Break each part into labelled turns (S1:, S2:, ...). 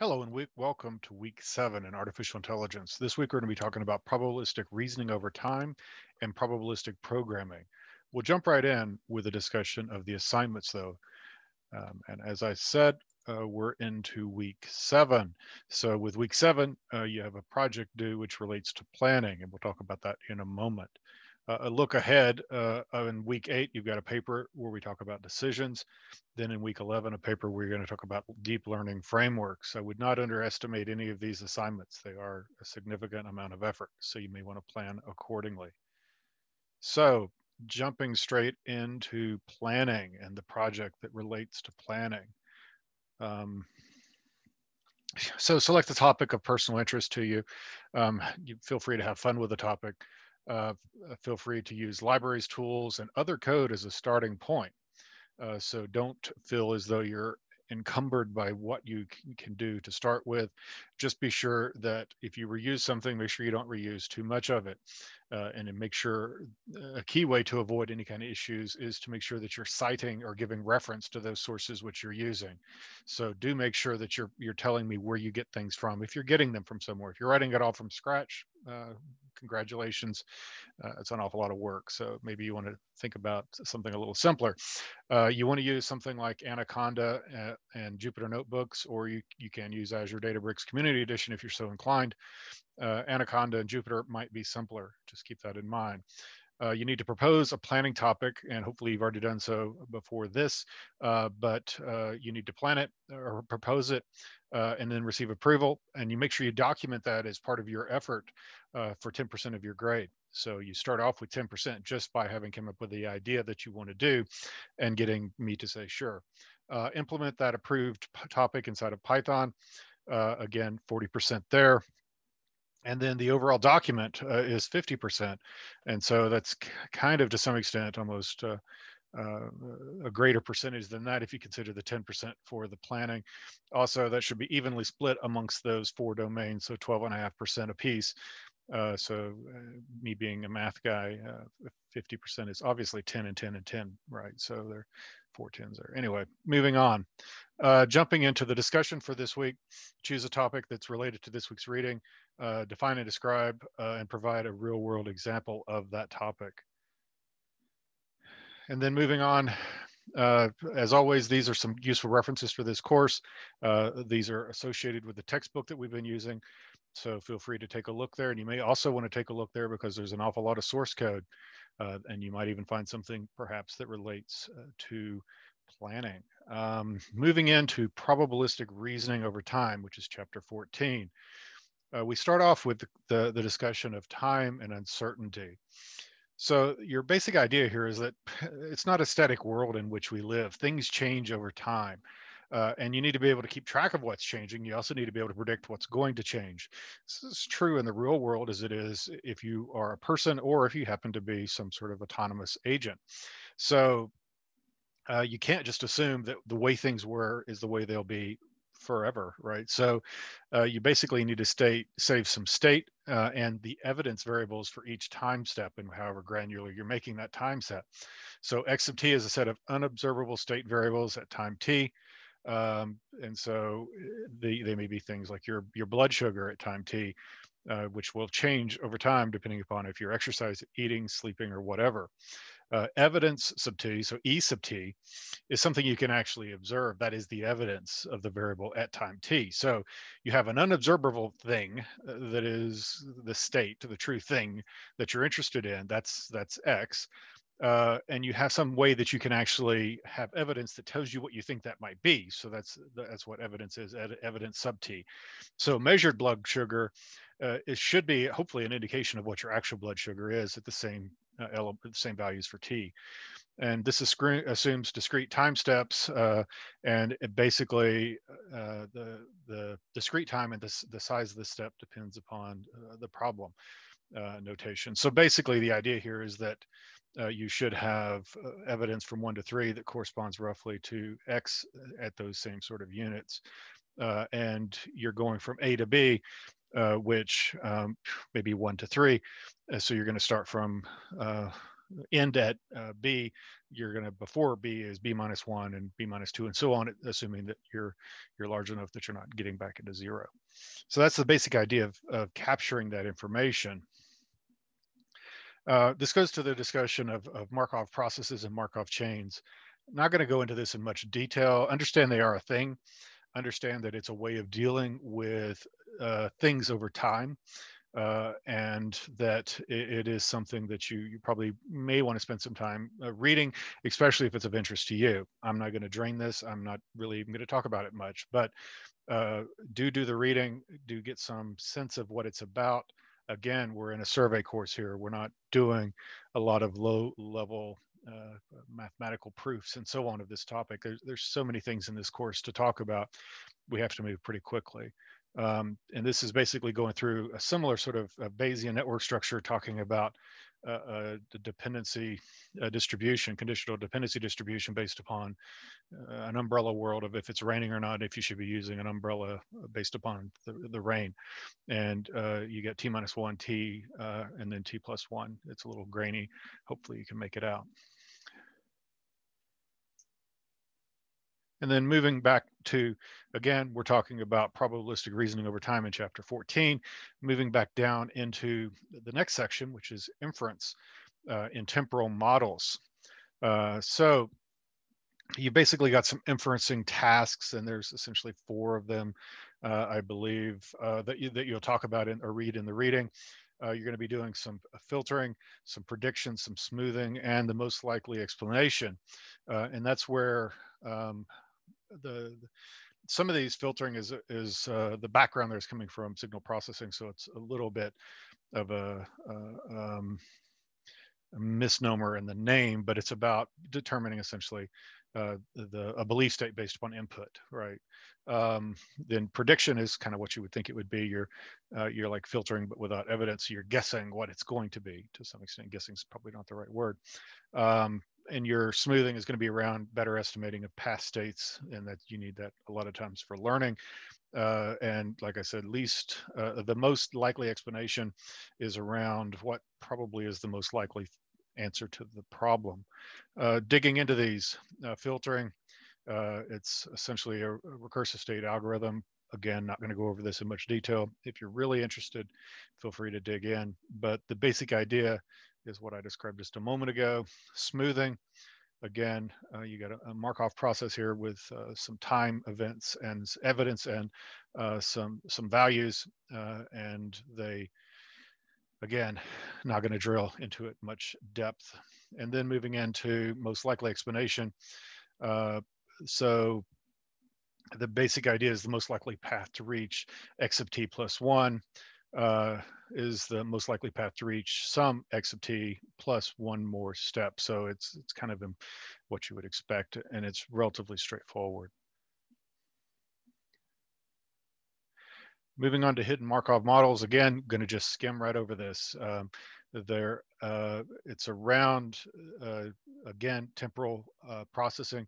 S1: Hello and welcome to week seven in artificial intelligence. This week we're going to be talking about probabilistic reasoning over time and probabilistic programming. We'll jump right in with a discussion of the assignments though. Um, and as I said, uh, we're into week seven. So with week seven, uh, you have a project due which relates to planning and we'll talk about that in a moment a look ahead uh, in week eight, you've got a paper where we talk about decisions. Then in week 11, a paper where you're going to talk about deep learning frameworks. I would not underestimate any of these assignments. They are a significant amount of effort, so you may want to plan accordingly. So jumping straight into planning and the project that relates to planning. Um, so select the topic of personal interest to you. Um, you feel free to have fun with the topic uh, feel free to use libraries, tools, and other code as a starting point. Uh, so don't feel as though you're encumbered by what you can do to start with. Just be sure that if you reuse something, make sure you don't reuse too much of it. Uh, and make sure uh, a key way to avoid any kind of issues is to make sure that you're citing or giving reference to those sources which you're using. So do make sure that you're you're telling me where you get things from. If you're getting them from somewhere, if you're writing it all from scratch, uh, congratulations. Uh, it's an awful lot of work. So maybe you want to think about something a little simpler. Uh, you want to use something like Anaconda uh, and Jupyter Notebooks, or you, you can use Azure Databricks Community Edition if you're so inclined. Uh, Anaconda and Jupyter might be simpler. Just keep that in mind. Uh, you need to propose a planning topic, and hopefully you've already done so before this, uh, but uh, you need to plan it or propose it uh, and then receive approval. And you make sure you document that as part of your effort uh, for 10% of your grade. So you start off with 10% just by having come up with the idea that you want to do and getting me to say, sure. Uh, implement that approved topic inside of Python. Again, 40% there and then the overall document uh, is 50%. And so that's kind of to some extent almost uh, uh, a greater percentage than that if you consider the 10% for the planning. Also, that should be evenly split amongst those four domains, so 12.5% apiece. Uh, so uh, me being a math guy, 50% uh, is obviously 10 and 10 and 10, right? So there are four tens there. Anyway, moving on. Uh, jumping into the discussion for this week, choose a topic that's related to this week's reading, define and describe, and provide a real world example of that topic. And then moving on, uh, as always, these are some useful references for this course. Uh, these are associated with the textbook that we've been using. So feel free to take a look there. And you may also want to take a look there because there's an awful lot of source code. Uh, and you might even find something perhaps that relates uh, to planning. Um, moving into probabilistic reasoning over time, which is chapter 14. Uh, we start off with the, the, the discussion of time and uncertainty. So your basic idea here is that it's not a static world in which we live. Things change over time. Uh, and you need to be able to keep track of what's changing. You also need to be able to predict what's going to change. This is true in the real world as it is if you are a person or if you happen to be some sort of autonomous agent. So uh, you can't just assume that the way things were is the way they'll be forever, right? So uh, you basically need to state, save some state uh, and the evidence variables for each time step and however granular you're making that time set. So x sub t is a set of unobservable state variables at time t. Um, and so they, they may be things like your, your blood sugar at time t, uh, which will change over time depending upon if you're exercising, eating, sleeping, or whatever. Uh, evidence sub t, so E sub t, is something you can actually observe. That is the evidence of the variable at time t. So you have an unobservable thing uh, that is the state, the true thing that you're interested in. That's that's x uh, and you have some way that you can actually have evidence that tells you what you think that might be. So that's that's what evidence is, evidence sub t. So measured blood sugar, uh, it should be hopefully an indication of what your actual blood sugar is at the same uh, element, the same values for t. And this is, assumes discrete time steps, uh, and basically uh, the the discrete time and the size of the step depends upon uh, the problem notation. So basically, the idea here is that uh, you should have uh, evidence from one to three that corresponds roughly to X uh, at those same sort of units. Uh, and you're going from A to B, uh, which um, maybe one to three. Uh, so you're going to start from end at b you're going to before b is b minus one and b minus two and so on assuming that you're you're large enough that you're not getting back into zero so that's the basic idea of, of capturing that information uh, this goes to the discussion of, of markov processes and markov chains not going to go into this in much detail understand they are a thing understand that it's a way of dealing with uh, things over time uh, and that it, it is something that you, you probably may want to spend some time uh, reading, especially if it's of interest to you. I'm not going to drain this. I'm not really going to talk about it much, but uh, do do the reading, do get some sense of what it's about. Again, we're in a survey course here. We're not doing a lot of low level uh, mathematical proofs and so on of this topic. There's, there's so many things in this course to talk about. We have to move pretty quickly. Um, and this is basically going through a similar sort of Bayesian network structure, talking about uh, uh, the dependency uh, distribution, conditional dependency distribution based upon uh, an umbrella world of if it's raining or not, if you should be using an umbrella uh, based upon the, the rain. And uh, you get t minus one, t, and then t plus one. It's a little grainy. Hopefully you can make it out. And then moving back to, again, we're talking about probabilistic reasoning over time in chapter 14, moving back down into the next section, which is inference uh, in temporal models. Uh, so you basically got some inferencing tasks, and there's essentially four of them, uh, I believe, uh, that, you, that you'll talk about in, or read in the reading. Uh, you're going to be doing some filtering, some prediction, some smoothing, and the most likely explanation. Uh, and that's where um, the, some of these filtering is is uh, the background there is coming from signal processing, so it's a little bit of a, uh, um, a misnomer in the name, but it's about determining essentially uh, the a belief state based upon input, right? Um, then prediction is kind of what you would think it would be. You're uh, you're like filtering, but without evidence. You're guessing what it's going to be to some extent. Guessing is probably not the right word. Um, and your smoothing is going to be around better estimating of past states and that you need that a lot of times for learning. Uh, and like i said least uh, the most likely explanation is around what probably is the most likely answer to the problem. Uh, digging into these uh, filtering uh, it's essentially a, a recursive state algorithm. Again not going to go over this in much detail. If you're really interested feel free to dig in. But the basic idea is what I described just a moment ago. Smoothing, again, uh, you got a, a, Markov process here with uh, some time events and evidence and uh, some some values, uh, and they, again, not going to drill into it much depth. And then moving into most likely explanation. Uh, so the basic idea is the most likely path to reach x of t plus one uh, is the most likely path to reach some x of t plus one more step. So it's it's kind of what you would expect, and it's relatively straightforward. Moving on to hidden Markov models, again, going to just skim right over this. Um, there, uh, it's around, uh, again, temporal uh, processing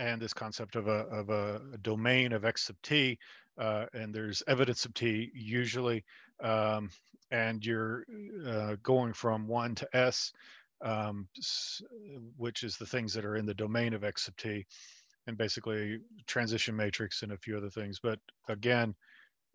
S1: and this concept of a, of a domain of x sub t uh, and there's evidence of T usually, um, and you're uh, going from one to S, um, which is the things that are in the domain of X sub T, and basically transition matrix and a few other things. But again,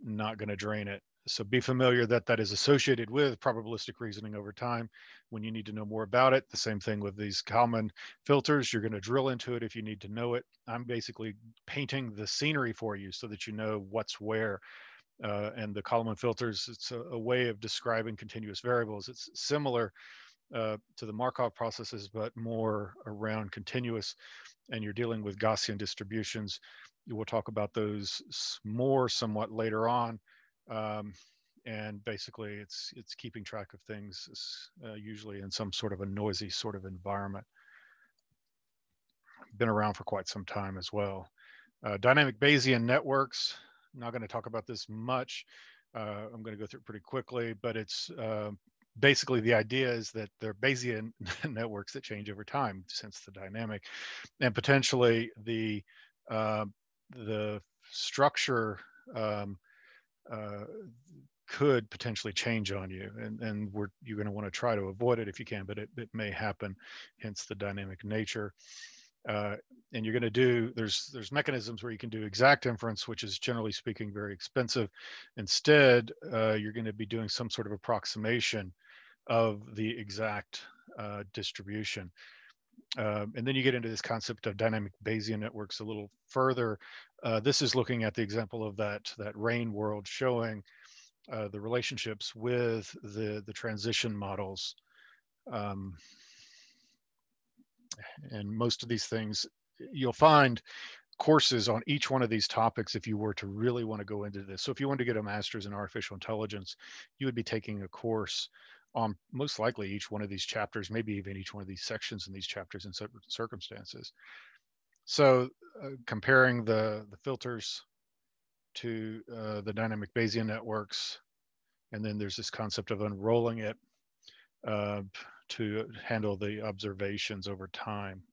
S1: not going to drain it. So be familiar that that is associated with probabilistic reasoning over time. When you need to know more about it, the same thing with these Kalman filters, you're going to drill into it if you need to know it. I'm basically painting the scenery for you so that you know what's where. Uh, and the Kalman filters, it's a, a, way of describing continuous variables. It's similar uh, to the Markov processes, but more around continuous. And you're dealing with Gaussian distributions. We'll talk about those more somewhat later on. Um, and basically it's it's keeping track of things uh, usually in some sort of a noisy sort of environment. Been around for quite some time as well. Uh, dynamic bayesian networks not going to talk about this much uh, i'm going to go through it pretty quickly but it's uh, basically the idea is that they're bayesian networks that change over time since the dynamic. And potentially the uh, the structure um, could potentially change on you and, and we're, you're going to want to try to avoid it if you can, but it, it may happen, hence the dynamic nature. Uh, and you're going to do there's there's mechanisms where you can do exact inference which is generally speaking very expensive instead uh, you're going to be doing some sort of approximation of the exact uh, distribution um, and then you get into this concept of dynamic bayesian networks a little further uh, this is looking at the example of that that rain world showing uh, the relationships with the, the transition models. Um, and most of these things, you'll find courses on each one of these topics if you were to really want to go into this. So if you wanted to get a master's in artificial intelligence, you would be taking a course on most likely each one of these chapters, maybe even each one of these sections in these chapters in certain circumstances. So uh, comparing the, the filters to uh, the dynamic Bayesian networks. And then there's this concept of unrolling it uh, to handle the observations over time.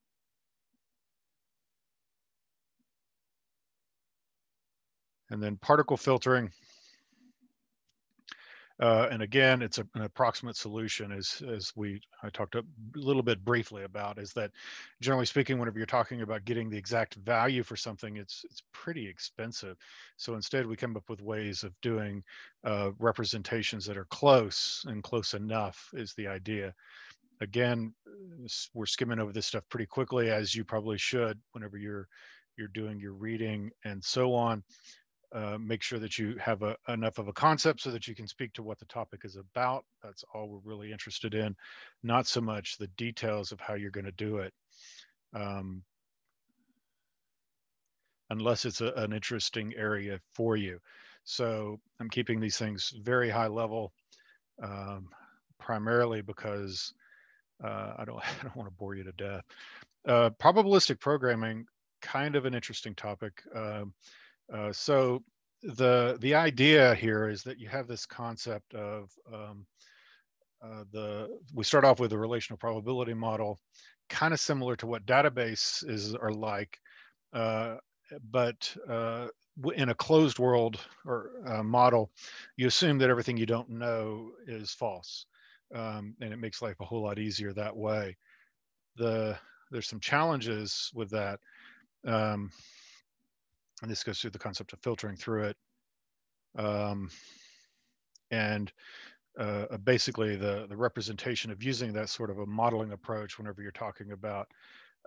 S1: And then particle filtering uh, and again, it's a, an approximate solution as, as we, I talked a little bit briefly about is that generally speaking, whenever you're talking about getting the exact value for something, it's, it's pretty expensive. So instead we come up with ways of doing uh, representations that are close and close enough is the idea. Again, we're skimming over this stuff pretty quickly as you probably should whenever you're, you're doing your reading and so on. Uh, make sure that you have a, enough of a concept so that you can speak to what the topic is about. That's all we're really interested in, not so much the details of how you're going to do it. Um, unless it's a, an interesting area for you. So I'm keeping these things very high level, um, primarily because uh, I don't I don't want to bore you to death. Uh, probabilistic programming, kind of an interesting topic. Um, uh, so the the idea here is that you have this concept of um, uh, the we start off with a relational probability model, kind of similar to what databases are like, uh, but uh, in a closed world or uh, model, you assume that everything you don't know is false, um, and it makes life a whole lot easier that way. The there's some challenges with that. Um, and this goes through the concept of filtering through it. Um, and uh, uh, basically the, the representation of using that sort of a modeling approach whenever you're talking about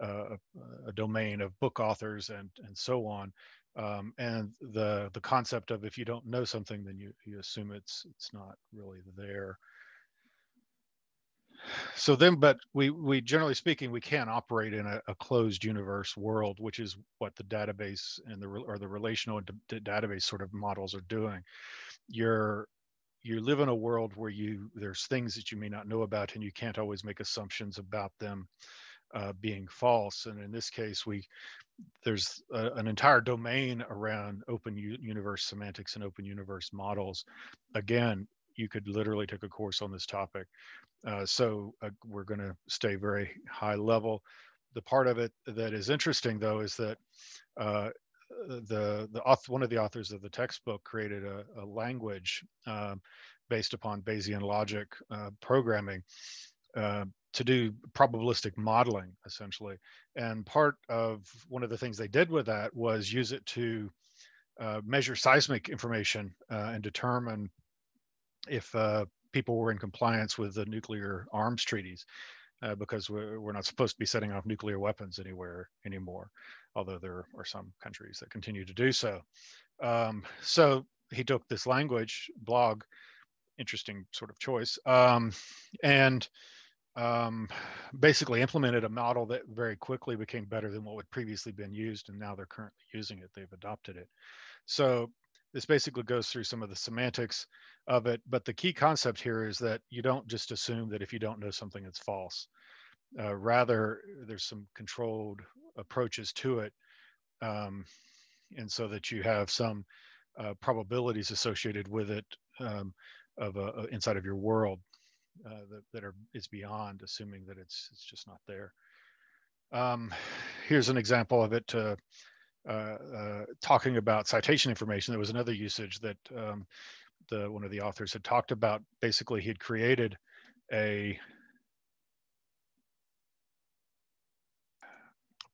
S1: uh, a, a, domain of book authors and, and so on. Um, and the, the concept of if you don't know something, then you, you assume it's, it's not really there so then but we we generally speaking we can't operate in a, a, closed universe world which is what the database and the or the relational database sort of models are doing. You're you live in a world where you there's things that you may not know about and you can't always make assumptions about them uh, being false. And in this case we there's a, an entire domain around open universe semantics and open universe models. Again you could literally take a course on this topic uh, so uh, we're going to stay very high level. The part of it that is interesting, though, is that uh, the the author, one of the authors of the textbook created a, a language um, based upon Bayesian logic uh, programming uh, to do probabilistic modeling, essentially. And part of one of the things they did with that was use it to uh, measure seismic information and determine if people were in compliance with the nuclear arms treaties uh, because we're, we're not supposed to be setting off nuclear weapons anywhere anymore, although there are some countries that continue to do so. Um, so he took this language blog, interesting sort of choice, um, and um, basically implemented a model that very quickly became better than what had previously been used, and now they're currently using it. They've adopted it. So this basically goes through some of the semantics of it. But the key concept here is that you don't just assume that if you don't know something, it's false. Uh, rather, there's some controlled approaches to it. Um, and so that you have some uh, probabilities associated with it um, of a, inside of your world uh, that, that are is beyond assuming that it's it's just not there. Um, here's an example of it. Talking about citation information, there was another usage that um, the one of the authors had talked about. Basically he had created a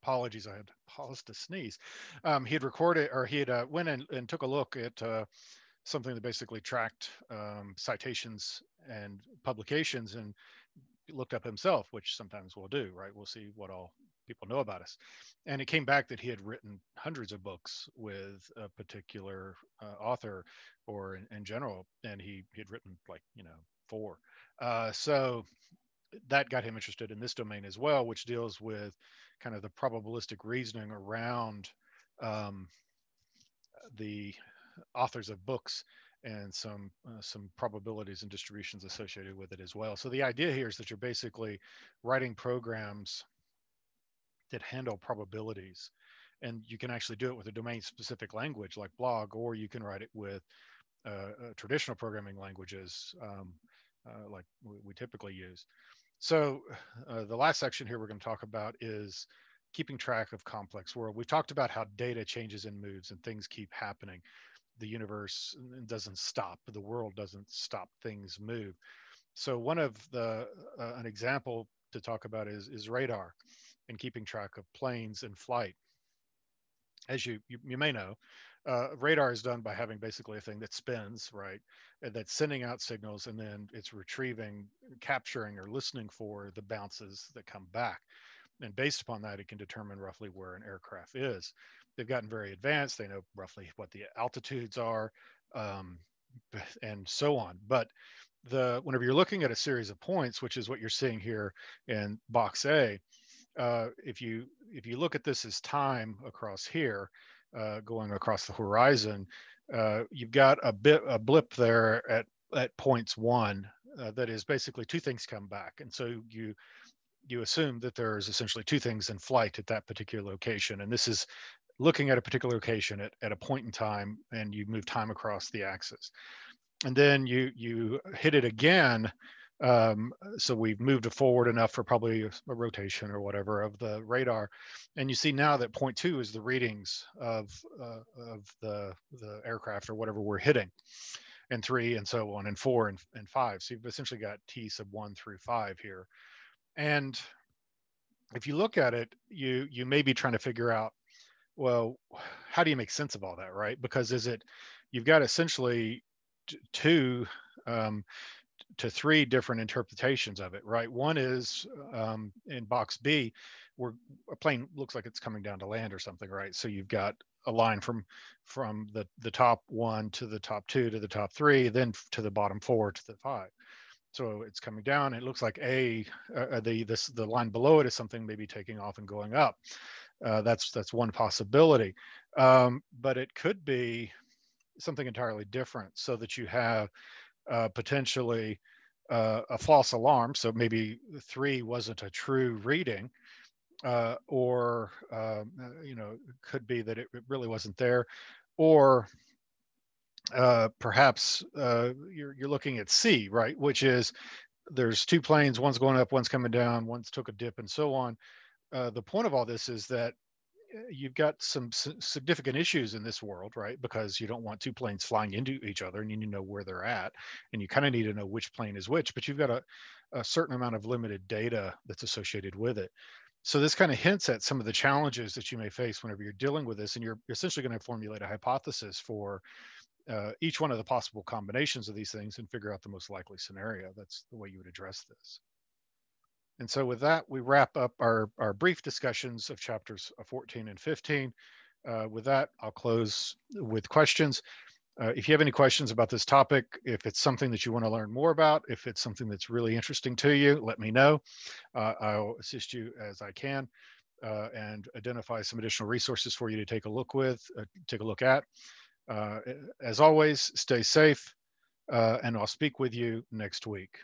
S1: apologies i had paused to sneeze. Um, he had recorded or he had uh, went and, and took a look at uh, something that basically tracked um, citations and publications and looked up himself which sometimes we'll do right? We'll see what all people know about us. And it came back that he had written hundreds of books with a particular uh, author or in, in, general, and he, he had written like, you know, four. Uh, so that got him interested in this domain as well, which deals with kind of the probabilistic reasoning around um, the authors of books and some uh, some probabilities and distributions associated with it as well. So the idea here is that you're basically writing programs that handle probabilities. And you can actually do it with a domain specific language like blog, or you can write it with uh, uh, traditional programming languages um, uh, like we, we, typically use. So uh, the last section here we're going to talk about is keeping track of complex world. We've talked about how data changes and moves and things keep happening. The universe doesn't stop. The world doesn't stop. Things move. So one of the uh, an example to talk about is is radar and keeping track of planes in flight. As you, you, you may know, uh, radar is done by having basically a thing that spins, right? That's sending out signals and then it's retrieving, capturing, or listening for the bounces that come back. And based upon that, it can determine roughly where an aircraft is. They've gotten very advanced. They know roughly what the altitudes are um, and so on. But the whenever you're looking at a series of points, which is what you're seeing here in box A, uh, if you if you look at this as time across here, uh, going across the horizon, uh, you've got a bit a blip there at at points one uh, that is basically two things come back, and so you you assume that there's essentially two things in flight at that particular location, and this is looking at a particular location at, at a point in time, and you move time across the axis, and then you you hit it again um, so we've moved forward enough for probably a, rotation or whatever of the radar. And you see now that point two is the readings of, uh, of the, the aircraft or whatever we're hitting and three and so on and four and, and five. So you've essentially got T sub one through five here. And if you look at it, you, you may be trying to figure out, well, how do you make sense of all that, right? Because is it, you've got essentially two, um, to three different interpretations of it, right? One is um, in box B, where a plane looks like it's coming down to land or something, right? So you've got a line from from the the top one to the top two to the top three, then to the bottom four to the five. So it's coming down. It looks like a uh, uh, the this the line below it is something maybe taking off and going up. Uh, that's that's one possibility, um, but it could be something entirely different, so that you have uh, potentially uh, a false alarm. So maybe three wasn't a true reading, uh, or um, uh, you know, could be that it, really wasn't there, or uh, perhaps uh, you're you're looking at C, right, which is there's two planes, one's going up, one's coming down, one's took a dip, and so on. the point of all this is that you've got some significant issues in this world, right? Because you don't want two planes flying into each other and you need to know where they're at. And you kind of need to know which plane is which, but you've got a, a certain amount of limited data that's associated with it. So this kind of hints at some of the challenges that you may face whenever you're dealing with this. And you're essentially going to formulate a hypothesis for uh, each one of the possible combinations of these things and figure out the most likely scenario. That's the way you would address this. And so with that, we wrap up our, our brief discussions of chapters uh, 14 and 15. Uh, with that, I'll close with questions. Uh, if you have any questions about this topic, if it's something that you want to learn more about, if it's something that's really interesting to you, let me know. Uh, I'll assist you as I can uh, and identify some additional resources for you to take a look with, uh, take a look at. as always, stay safe, and I'll speak with you next week.